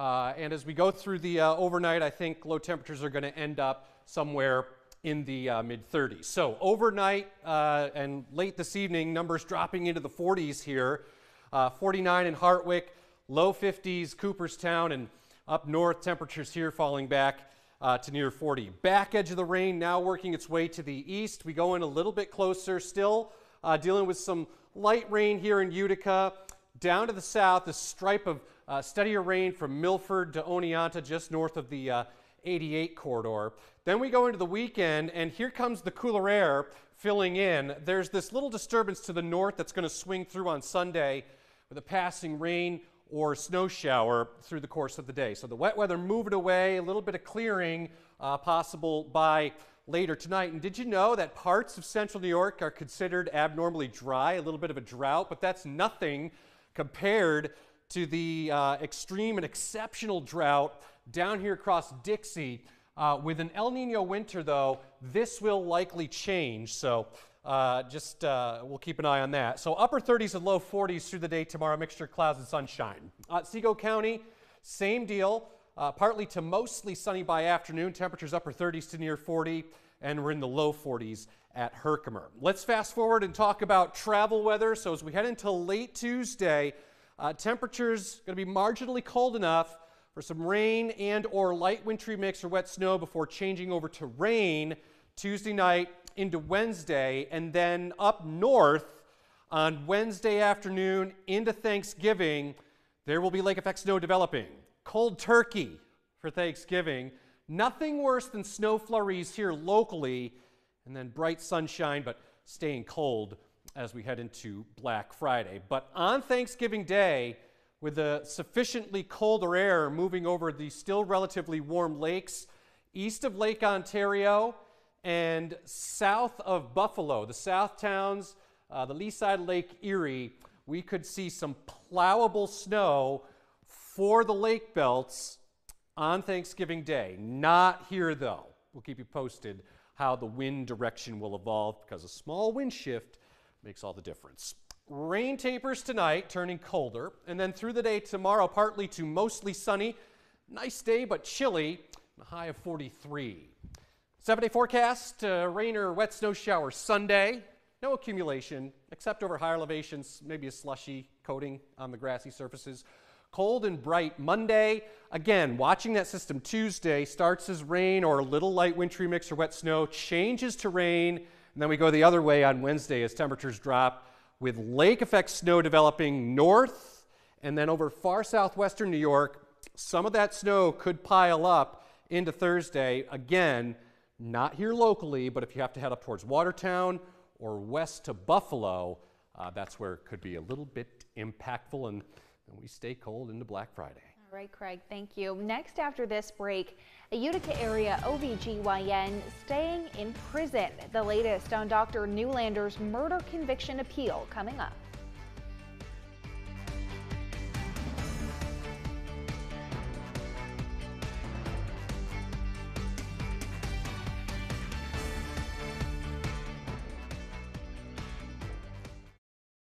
Uh, and as we go through the uh, overnight, I think low temperatures are going to end up somewhere in the uh, mid 30s. So overnight uh, and late this evening, numbers dropping into the 40s here. Uh, 49 in Hartwick, low 50s Cooperstown, and up north temperatures here falling back uh, to near 40. Back edge of the rain now working its way to the east. We go in a little bit closer, still dealing with some light rain here in Utica. Down to the south, a stripe of uh, steadier rain from Milford to Oneonta, just north of the 88 corridor. Then we go into the weekend, and here comes the cooler air filling in. There's this little disturbance to the north that's going to swing through on Sunday with a passing rain or snow shower through the course of the day. So the wet weather moving away, a little bit of clearing uh, possible by later tonight. And did you know that parts of central New York are considered abnormally dry, a little bit of a drought, but that's nothing compared to the uh, extreme and exceptional drought down here across Dixie. Uh, with an El Nino winter, though, this will likely change. So uh, just uh, we'll keep an eye on that. So upper 30s and low 40s through the day tomorrow, mixture of clouds and sunshine. Uh, Otsego County, same deal. Uh, partly to mostly sunny by afternoon. Temperatures upper 30s to near 40, and we're in the low 40s at Herkimer. Let's fast forward and talk about travel weather. So as we head into late Tuesday, uh, temperatures going to be marginally cold enough for some rain and or light wintry mix or wet snow before changing over to rain Tuesday night into Wednesday, and then up north on Wednesday afternoon into Thanksgiving, there will be lake effect snow developing. Cold turkey for Thanksgiving. Nothing worse than snow flurries here locally, and then bright sunshine, but staying cold as we head into Black Friday. But on Thanksgiving Day, with the sufficiently colder air moving over the still relatively warm lakes east of Lake Ontario and south of Buffalo, the south towns, uh, the lee side Lake Erie, we could see some plowable snow for the lake belts on Thanksgiving Day. Not here, though. We'll keep you posted how the wind direction will evolve because a small wind shift makes all the difference. Rain tapers tonight, turning colder, and then through the day tomorrow, partly to mostly sunny. Nice day, but chilly, a high of 43. Seven day forecast uh, rain or wet snow shower Sunday. No accumulation, except over higher elevations, maybe a slushy coating on the grassy surfaces. Cold and bright Monday. Again, watching that system Tuesday starts as rain or a little light wintry mix or wet snow, changes to rain, and then we go the other way on Wednesday as temperatures drop with lake effect snow developing north and then over far southwestern New York. Some of that snow could pile up into Thursday. Again, not here locally, but if you have to head up towards Watertown or west to Buffalo, uh, that's where it could be a little bit impactful and, and we stay cold into Black Friday. All right, Craig, thank you. Next after this break, a Utica area OBGYN staying in prison. The latest on Dr. Neulander's murder conviction appeal coming up.